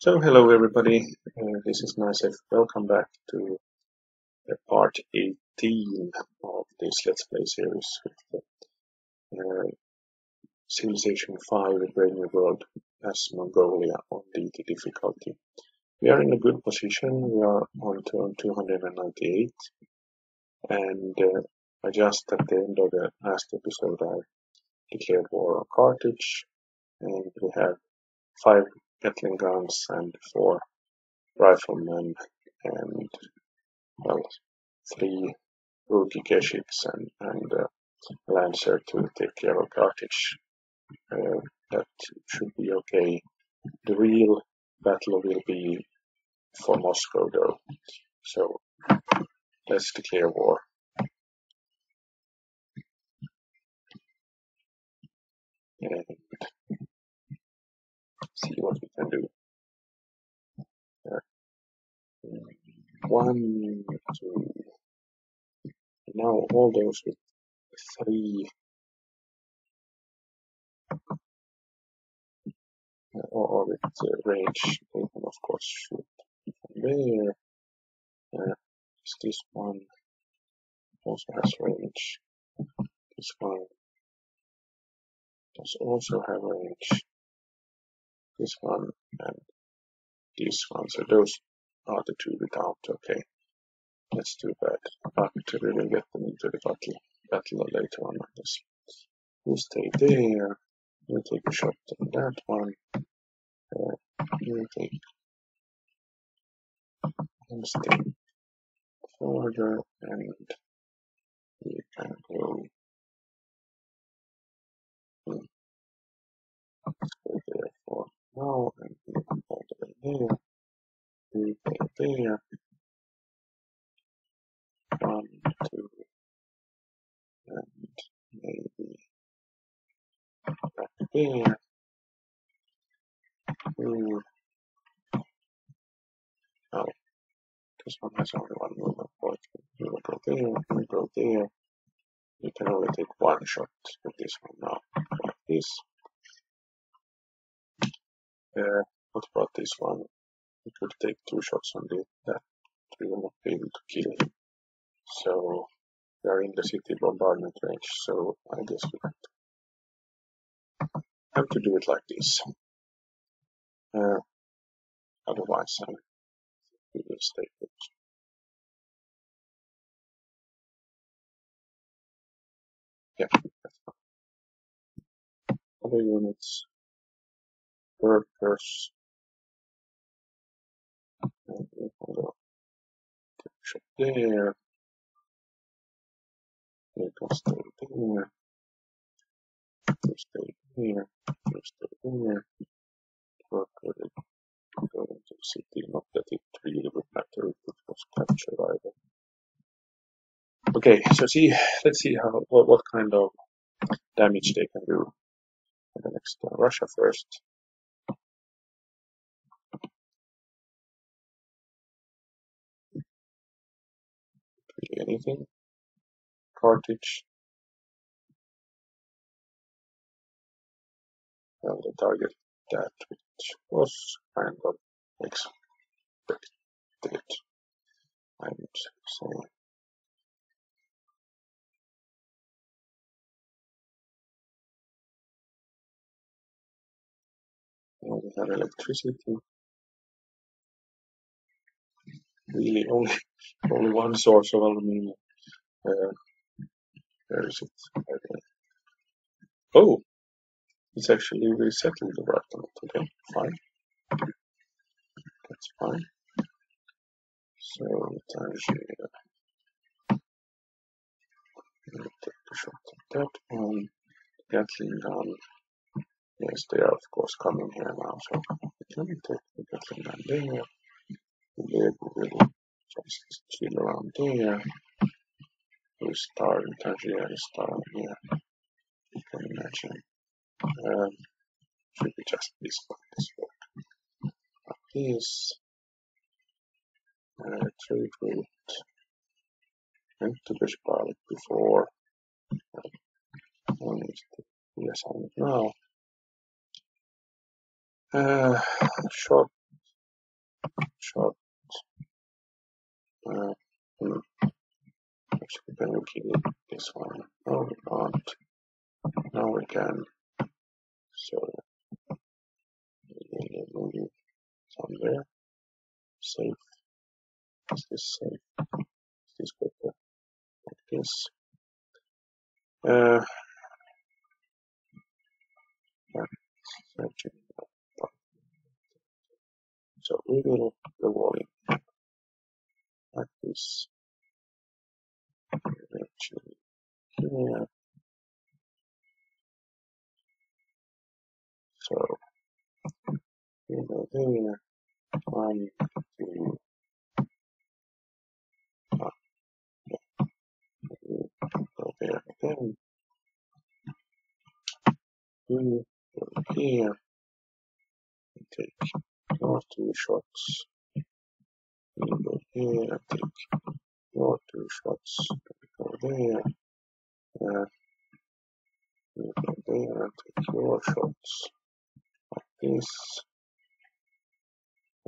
So hello everybody, uh, this is Nizef. Welcome back to uh, part 18 of this Let's Play series with uh, Civilization 5 Brave New World as Mongolia on Deity difficulty. We are in a good position, we are on turn 298 and uh, just at the end of the last episode I declared war on Carthage and we have five Gatling guns and four riflemen and well three rookie Keshiks and, and uh, Lancer to take care of Carthage. Uh, that should be okay. The real battle will be for Moscow though. So let's declare war. And see what we can do. One, two. Now all those with three uh, or, with uh, range, they can of course shoot from there. Uh, this one also has range. This one does also have range. This one and this one. So those are the two without. Okay, that's too bad. But we will get them into the battle, battle later on. I guess. You stay there. You take a shot on that one. Uh, you take and stay further, and we can go. Hmm. There for now, and there. Go there. One, two, and maybe back there. Ooh. Oh, this one has only one movement point. We will go there, we go there. You can only take one shot with this one now, like this. Uh, what about this one? It could take two shots on this, that we will not be able to kill him. So we are in the city bombardment range, so I guess we have to do it like this. Uh, otherwise, we will stay put. Yeah, that's fine. Other units, there. Can stay there. You stay here. You stay here. Worker go into city. Not that it really would matter if it was captured either. Okay, so see, let's see how what, what kind of damage they can do. In the next uh, Russia first. Anything. Carthage. Well, the target that which was kind of expected. I would say. We have electricity. Really only only one source of aluminium. Uh, where is it? Oh, it's actually resettled the right on it. Okay, fine. That's fine. So Tangier. Take the shot at that one. Gatling gun. Yes, they are of course coming here now. So let me take the Gatling gun there. The chill around there. We start in Tangier, start here. You can imagine. Um, should be just this one, this work. Like this. Uh, trade route. Went to Bishbal before. One is to reassign it now. Uh, short shot. Uh, hmm. Actually, can we kill this one? No, we can't. Now we can. So, move it somewhere. Save. Is this safe? Is this better? Like this. Uh, yeah. So we will the volume Eventually here. So. One, ah, yeah. We go there again. Go here. Take your two shots. Here I take two shots. Go there. Uh, we go there and take your shots. Like this.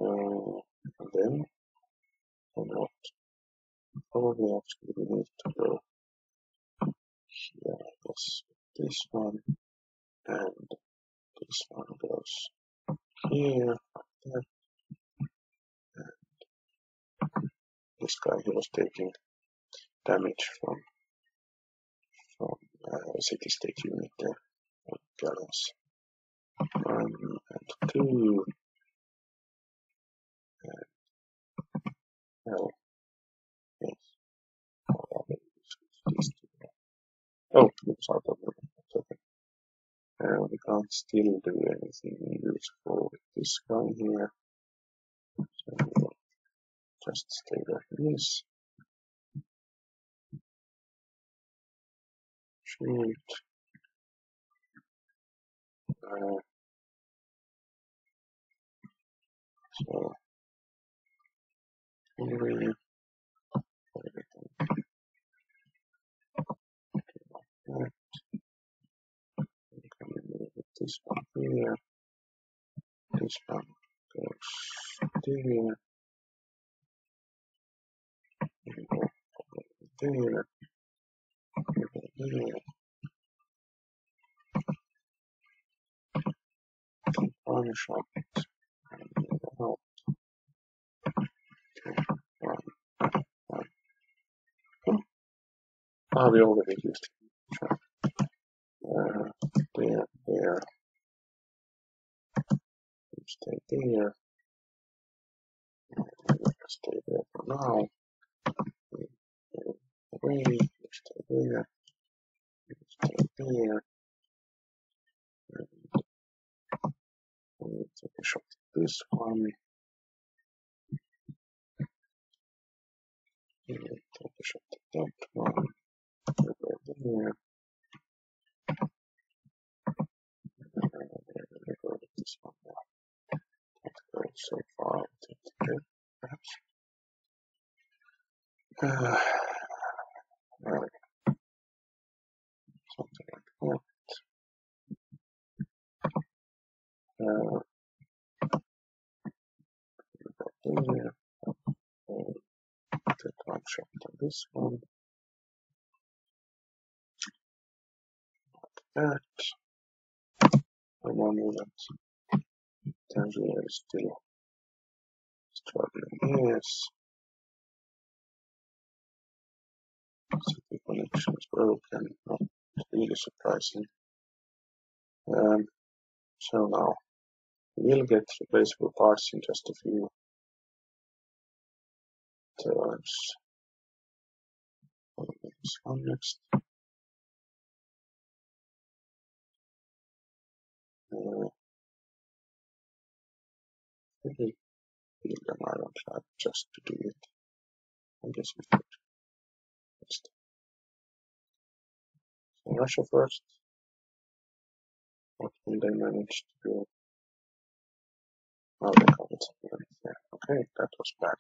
Uh, and then, or not, probably actually we need to go here, I guess. This one and this one goes here, like that. This guy he was taking damage from from uh, city state unit there. Balance. One and two. And well, yes. Oh. Oh, out of the okay. Uh, we can't still do anything useful with this guy here. So just stay like this. Shoot. Uh, so three. Everything. Remove this one here. This one goes there. There. There. Shot. And. Oh, ah, we already used it. Uh, there, there. Stay there. Stay there for now. You stay there. And we take a shot at this one. You take a shot at that one. Go there. This one now. So far. Perhaps. Uh, well, something like that. Uh. And take one shot at this one. That. Remember that Tangier is still struggling. Yes. Is broken. Not really surprising. Um, so now we'll get replaceable parts in just a few turns. This one next. Uh, maybe build an ironclad just to do it. I guess we could. Next. Russia first. What will they manage to do? Oh, they Okay, that was bad.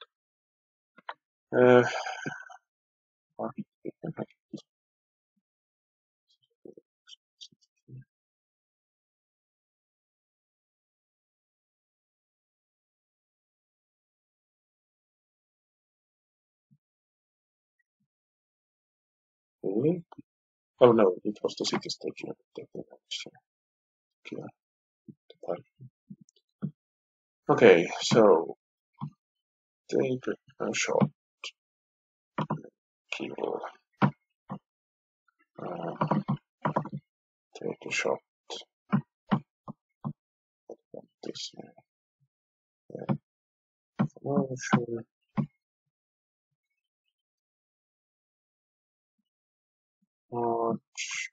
Uh. Oh no, it was the city pilot. Okay, so take a shot, kill, uh, take a shot. This. March.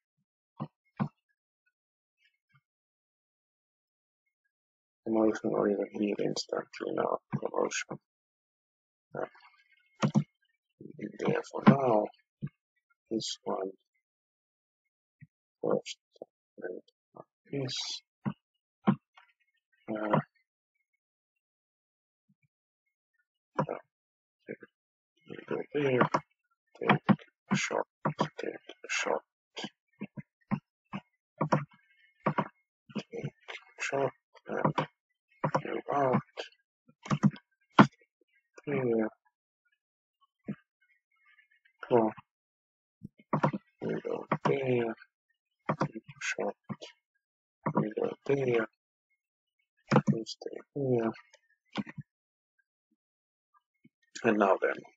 Promotion or even heal instantly now. Promotion. Yeah. There for now. This one first. And this. Uh, you go there. Take a shot. Take a shot. Take. And move out. Here. We go there. A shot. There. We stay here. And now then,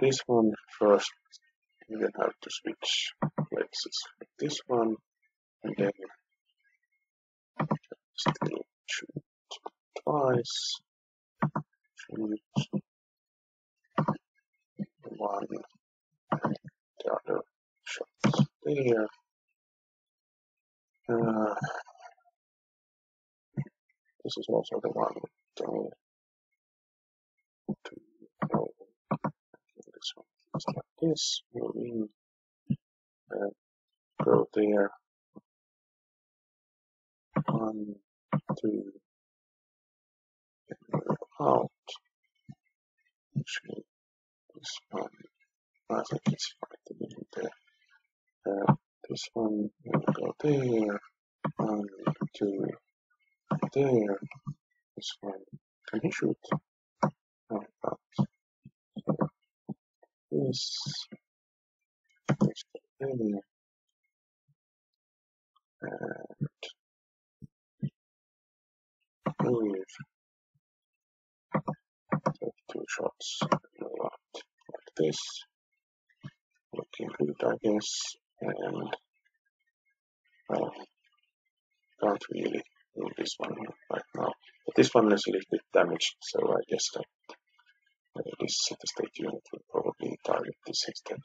this one first, you will have to switch places with this one, and then still shoot twice, shoot one, and the other shots there. Uh, this is also the one with the to go this one just like this, move in, and go there. One, two, out. Actually, this one, I think it's fine to be there. Uh, this one will go there. One, two, there. This one, can he shoot? But this, and move. Two shots, move like this. Looking good, I guess, and well, can't really move this one right now. But this one is a little bit damaged, so I guess that uh, this city state unit will probably target this instead.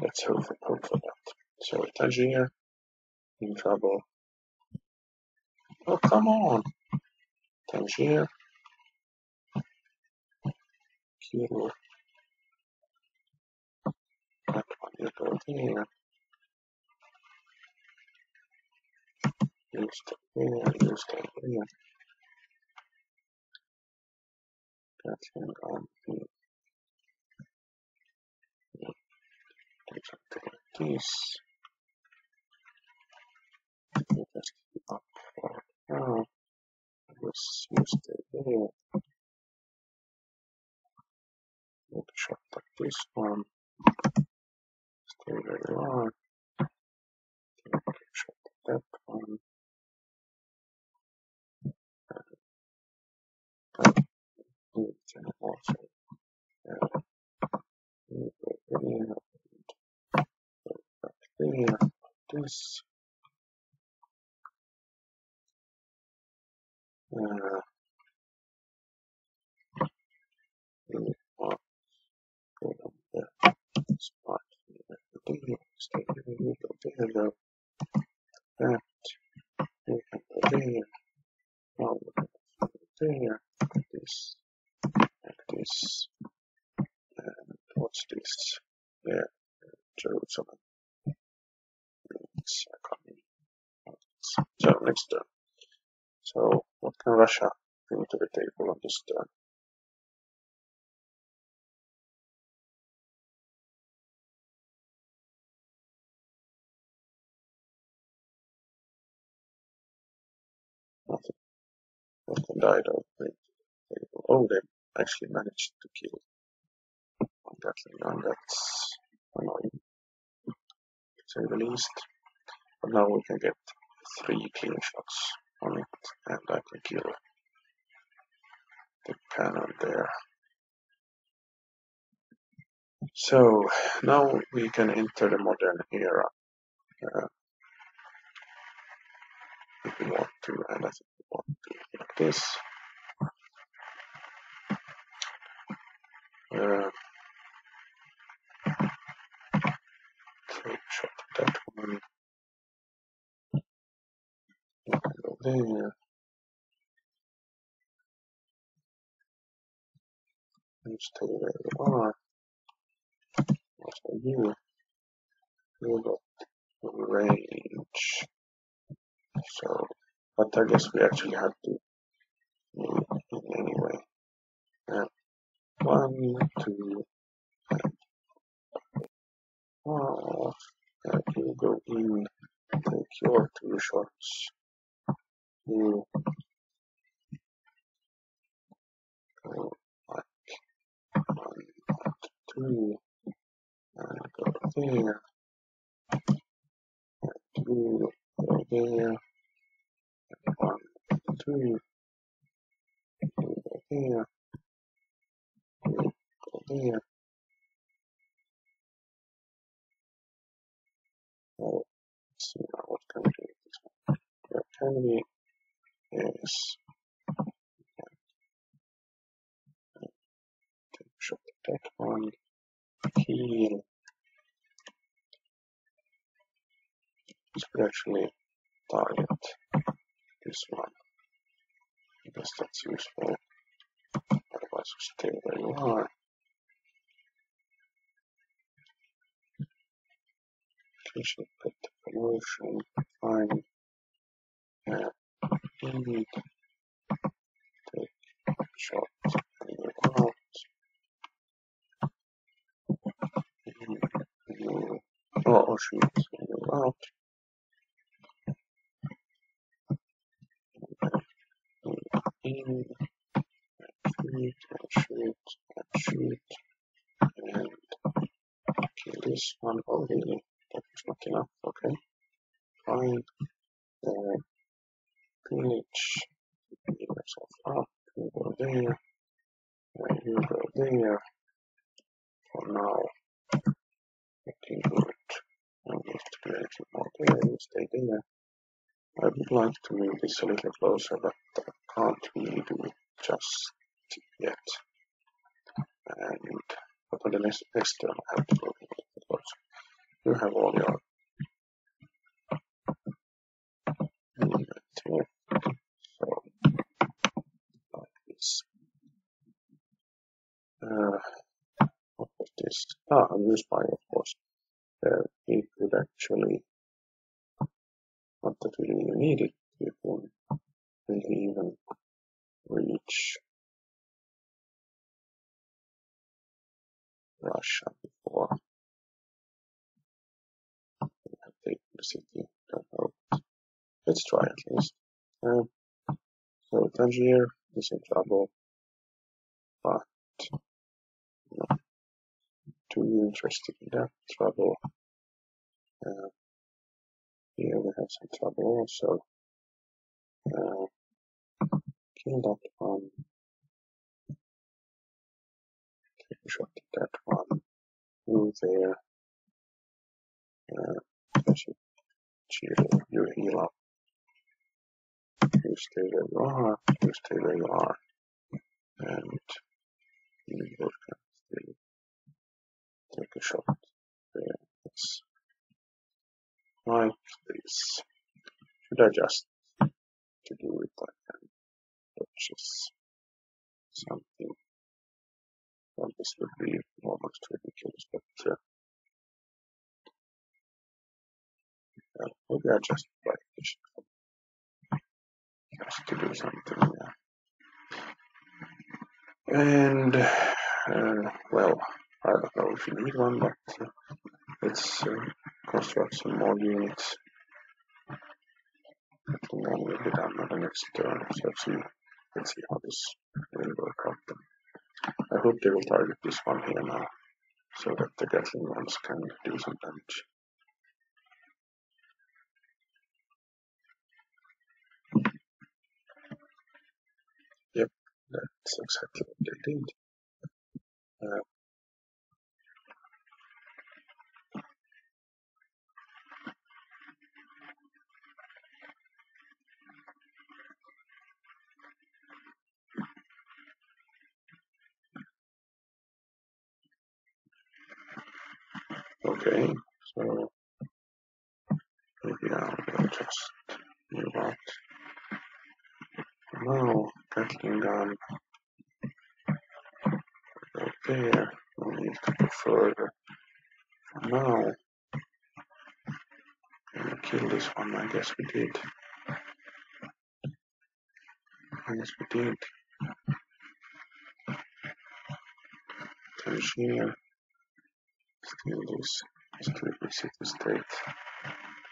Let's hope hope for that. So Tangier in trouble. Oh come on! Tangier. Kill. That one you go there. You stay there, you stay there. Gatling gun. You do something this. You just keep up for now. Yes, you stay there. Make shot like this one. Stay. Take a shot like that one. This. Uh, to. Spot. Have to it. Stay there, you go there, go that. You can go there. Now can go there. Like this. Like this. And what's this? There. Jerusalem. It's coming. So next turn. So what can Russia bring to the table on this turn? Nothing. Nothing of bring to. Oh, they actually managed to kill one Gatling. That's annoying. say the least. But now we can get three clean shots on it, and I can kill the cannon there. So now we can enter the modern era. Uh, if we want to, and I think we want to like this. Uh, take shot that one. Go there. And stay where you are. Also you. You got range. So, but I guess we actually have to move in anyway. Uh, one, two, you oh, go in, take your two shots. You go like one, two, and go there. And you go there. And one, two, you go there. There. Oh, let's see now what can we do with this one. What can we is take that one, heal. This could actually target this one. I guess that's useful. Otherwise, stay where you are. Patient put the promotion, fine. Yeah, indeed. Take shot and you out. You, oh, oh shoot, you out. In, shoot, shoot, and shoot, and kill this one. Oh, really? That was not enough. Okay, fine. Uh, pillage. Pick yourself up. You go there. And you go there. For now, looking good. I need to do anything more there. You stay there. I would like to move this a little closer, but I can't really do it just yet. And on the next, next turn, I have to move it a. You have all your here. So, like this. Uh, what was this? Ah, new spy, of course. Uh, we could actually, not that we really need it, we can really even reach Russia before we have taken the city. Don't know. Let's try at least. Um, so Tangier is in trouble, but not too interested in that trouble. Uh, here we have some trouble also. Uh, kill that one. Take a shot at that one. Move there. Uh, chill. You heal up. Are. You stay where you are. And both can take a shot like this. Should I just to do it? I can purchase something. Well, this would be almost ridiculous, but uh, maybe I just buy this to do something. And uh, well, I don't know if you need one, but uh, let's uh, construct some more units. That only be done on the next turn. So let's see, how this will work out. I hope they will target this one here now, so that the Gatling ones can do some damage. That's exactly what they did. Uh, okay, so maybe I will just move out. Now, Gatling gun right there. We need to go further. For now, can we kill this one? I guess we did. Yes, we did. Tangier. Still this stupid city state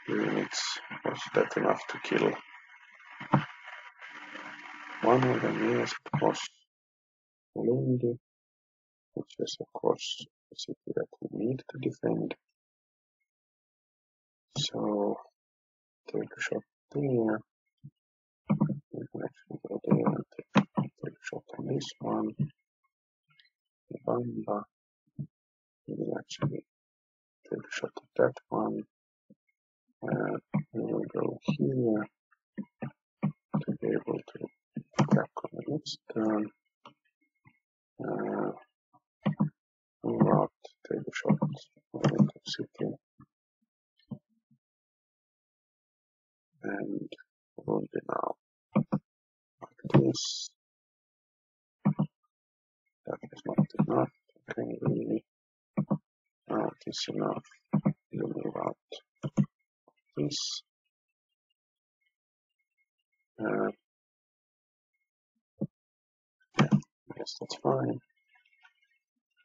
units. Was that enough to kill one of? Yes, it was. Lund, which is of course a city that we need to defend. So take a shot there. Can actually go there take, take a shot on this one. Bamba. We will actually take a shot at that one. And we will go here to be able to the turn. Uh, out, take a shot. And it now like this. That is not enough. Okay, really. Now it is enough. You move out this. Uh, yeah, yes, that's fine.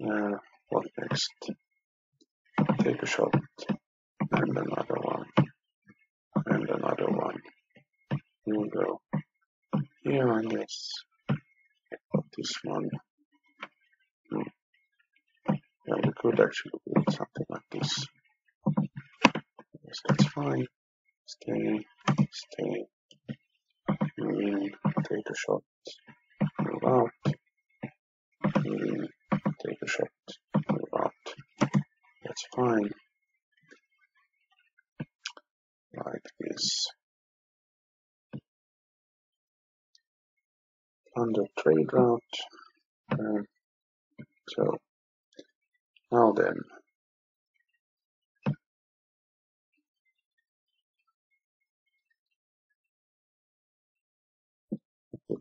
Uh, what next? Take a shot and another one and another one. Here we go. Here, I guess. This one. Hmm. Yeah, we could actually build something like this. Yes, that's fine. Stay, stay. In, take a shot. Out. Move take a shot. Move out. That's fine. Like this. Under trade route. Uh, so now then,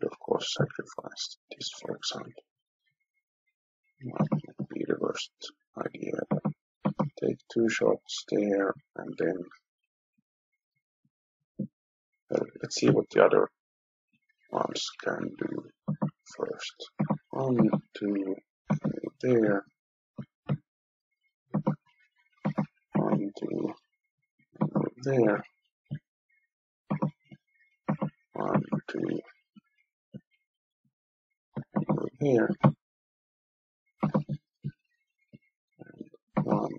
of course sacrifice this for example. Might be the worst idea. Take two shots there and then uh, let's see what the other ones can do first. One, two, there. One, two, there. One, two, here. And one,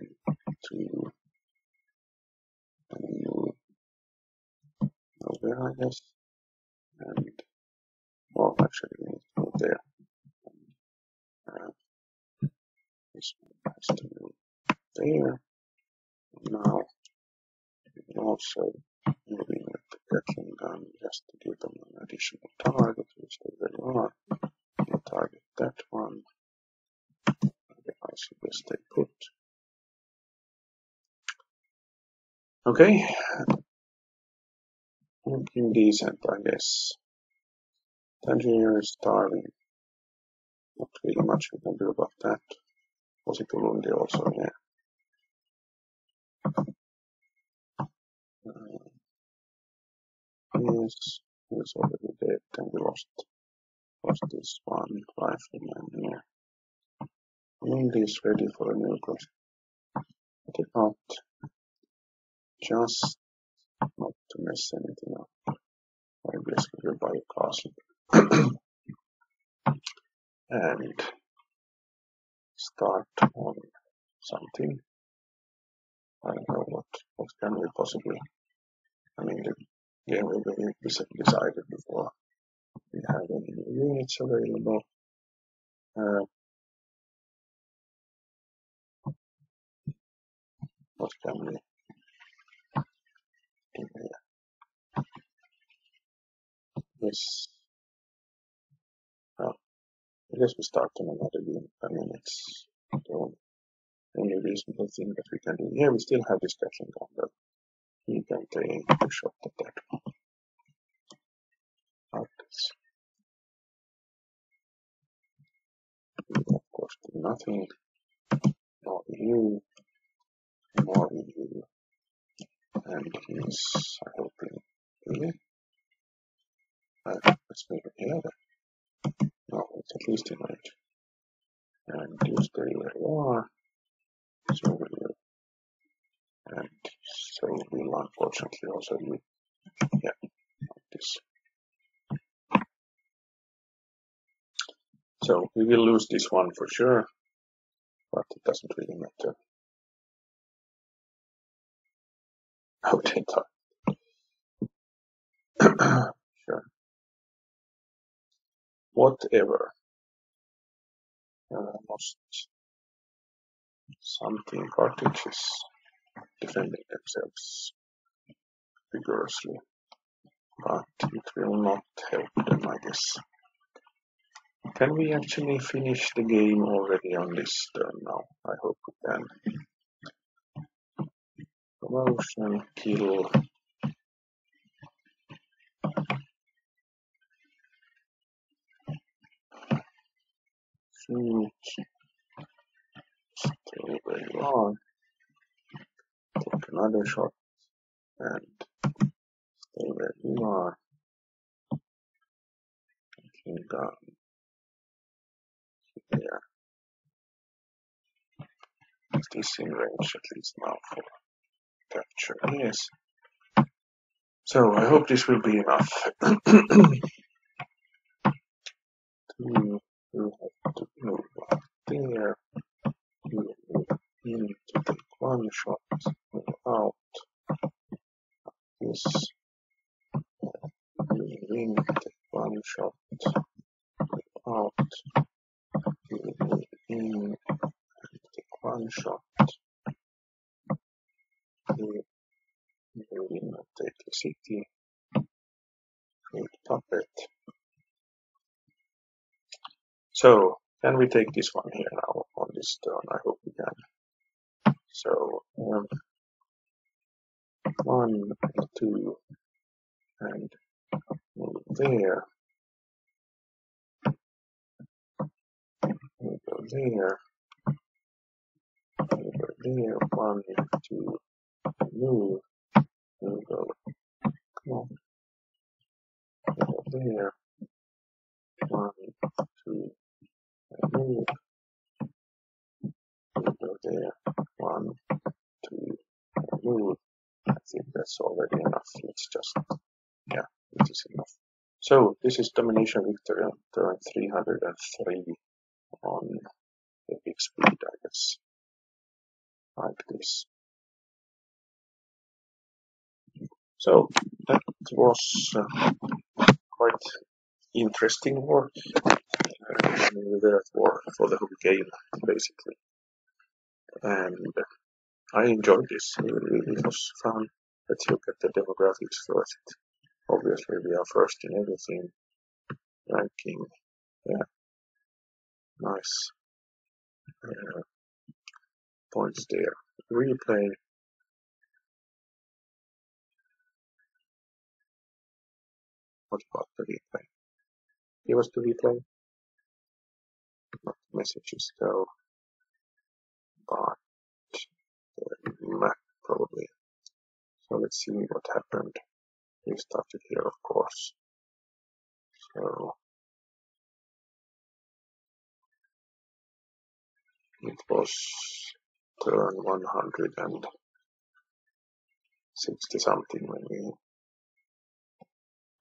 two, and move over, I guess. And, well, actually, we need to move there. Uh, this one has to move there. Now, we can also move in with the Gatling gun just to give them an additional target, which they really are. Target that one. Otherwise, we will stay put. Okay. Looking decent, I guess. Tangier is starving. Not really much we can do about that. Was it Ulundi also? Yeah. Uh, yes, he was already dead and we lost lost this one rifleman here. Ulundi is ready for a new. But if not, just not to mess anything up. I will buy a castle. and start on something. I don't know what, what can we possibly, I mean the game will be decided before we have any units available. Uh, what can we do here? Yes. Oh, I guess we start on another unit. I mean, it's the only reasonable thing that we can do. Here we still have this Gatling gun, but we can take a shot at that one. Of course, do nothing. More you, more you, and he's hoping really. Uh, let's move it here. No, it's at least in range. And you stay where you are. So will you. And so will unfortunately also you. Yeah, like this. So we will lose this one for sure, but it doesn't really matter. How did I? sure. Whatever. Uh, lost something cartridges defending themselves vigorously, but it will not help them, I guess. Can we actually finish the game already on this turn now? I hope we can. Promotion, kill. Shoot. Stay where you are. Take another shot and stay where you are. King gun here. In range at least now for capture? Yes. So I hope this will be enough. to you have to move up there. You in to take one shot, move out. This you in, take one shot, move out. You move in, take one shot. You move in and take the city. Puppet. So can we take this one here now on this turn? I hope we can. So um, one, two, and move there. Move go there. Move go there. One, two, move. Move go. Come on. Move go there. One, two. Move go there. One, two, move. I think that's already enough. Let's just, yeah, it is enough. So this is Domination Victory on turn 303 on the big speed, I guess. Like this. So that was uh, quite interesting work. There for, for the whole game, basically. And I enjoyed this. It, it was fun. Let's look at the demographics first. Obviously, we are first in everything. Ranking, yeah, nice. Uh, points there. Replay. What about the replay? Give us the replay. Not messages though, but the map probably. So let's see what happened. We started here, of course. So it was turn 160 something when we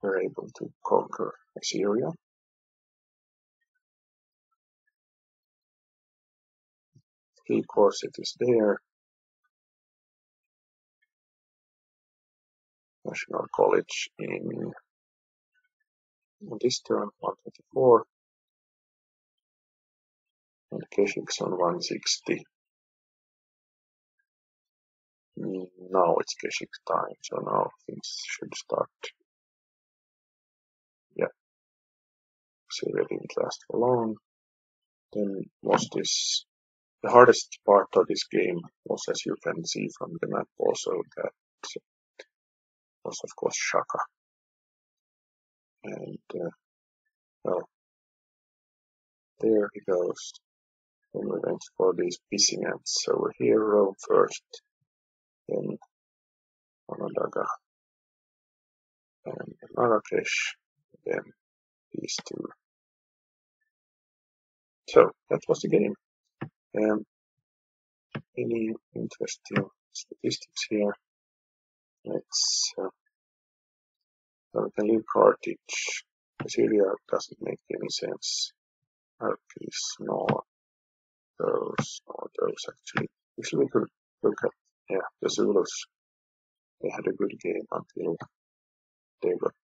were able to conquer Assyria. Three core cities there. National College in this turn 124 and Keshiks on 160. Mm, now it's Keshik time, so now things should start. Syria didn't last for long. Then was this the hardest part of this game was, as you can see from the map, also that was of course Shaka. And uh, well, there he goes. And we went for these pissing ants over here, Rome first, then Onondaga, and Marrakesh, then these two. So that was the game. Um, any interesting statistics here? Let's uh, we can leave Carthage. Syria doesn't make any sense. Archis nor those or those actually. Actually we could look at yeah, the Zulus. They had a good game until they got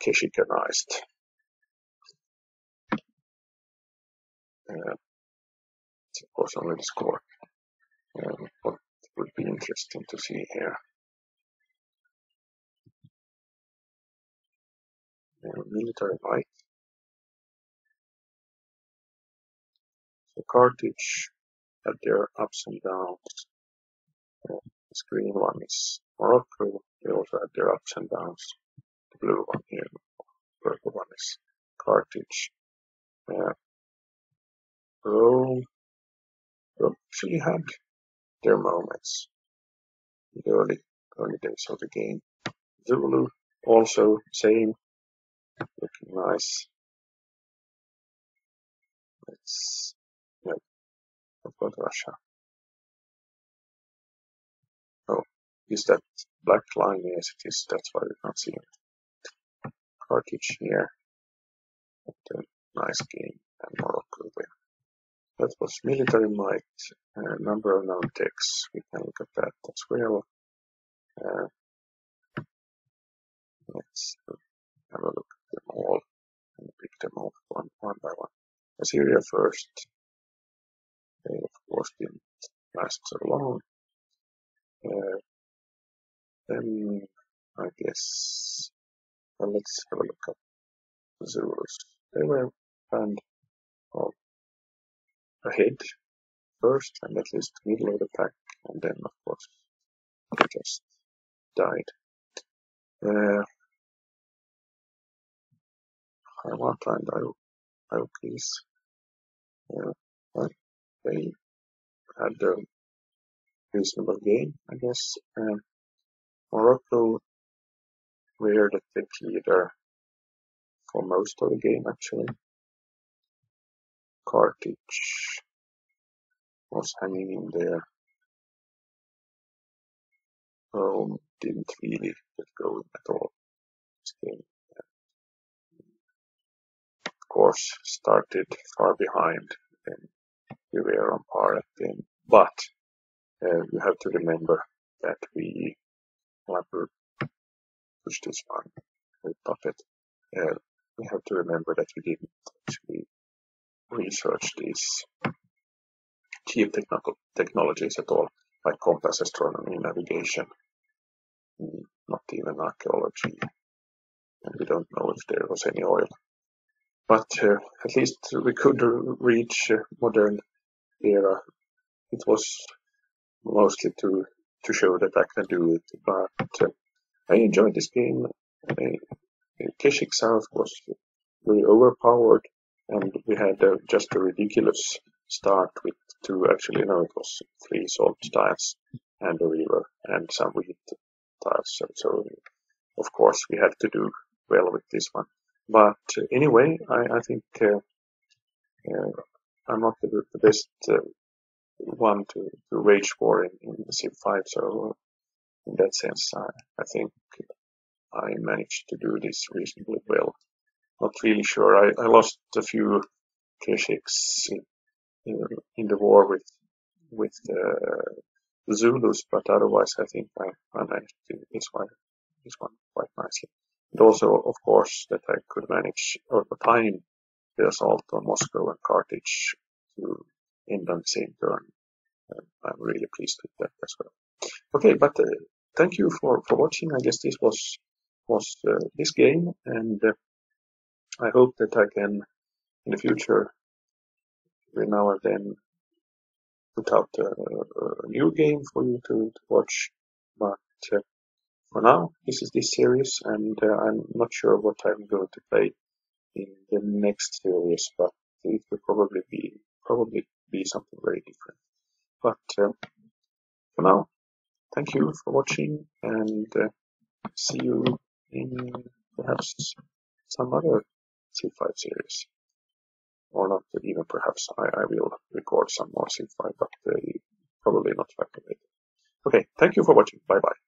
Keshikanized. It's of course only the score. Uh, what would be interesting to see here. Uh, military might. So Carthage had their ups and downs. Uh, this green one is Morocco. They also had their ups and downs. The blue one here, purple one is Carthage. Uh, Rome actually had their moments in the early, early days of the game. Zulu also same, looking nice. Let's, yeah, I've got Russia. Oh, is that black line? Yes, it is. That's why we can't see it. Carthage here. Nice game and Morocco win. That was military might, uh, number of known techs. We can look at that as well. Uh, let's have a look at them all and pick them off one, one by one. Assyria first. They of course didn't last so long. Uh, then I guess well, let's have a look at the Zulus. They were kind of ahead first and at least middle of the pack, and then of course just died. Uh, Hiawatha and Iroquois, uh, well, they had a reasonable game, I guess. Um, Morocco were the tech leader for most of the game actually. Carthage was hanging in there. Rome didn't really get going at all. Of course, started far behind and we were on par at the end. But uh, you have to remember that we never push this one with Puppet. Uh, we have to remember that we didn't actually research these cheap technologies at all, like compass astronomy, navigation, not even archaeology, and we don't know if there was any oil. But uh, at least we could reach modern era. It was mostly to to show that I can do it, but uh, I enjoyed this game. Uh, Keshik South was very overpowered, and we had uh, just a ridiculous start with two, actually, no, it was three salt tiles and a river and some wheat tiles. So, so of course, we had to do well with this one. But uh, anyway, I, I think uh, uh, I'm not the, the best uh, one to, to wage war in, in Civ 5, so in that sense, I, I think I managed to do this reasonably well. Not really sure. I, I lost a few Keshiks in, in the war with with the Zulus, but otherwise I think I, managed this one this one quite nicely. And also, of course, that I could manage or time the assault on Moscow and Carthage to end on the same turn. And I'm really pleased with that as well. Okay, but uh, thank you for, for watching. I guess this was was uh, this game, and uh, I hope that I can in the future, every now and then, put out a, a new game for you to, to watch. But uh, for now, this is this series, and uh, I'm not sure what I'm going to play in the next series, but it will probably be probably be something very different. But uh, for now, thank you for watching, and uh, see you in perhaps some other C5 series. Or not even perhaps I, I will record some more C5, but uh, probably not right away. Okay, thank you for watching. Bye bye.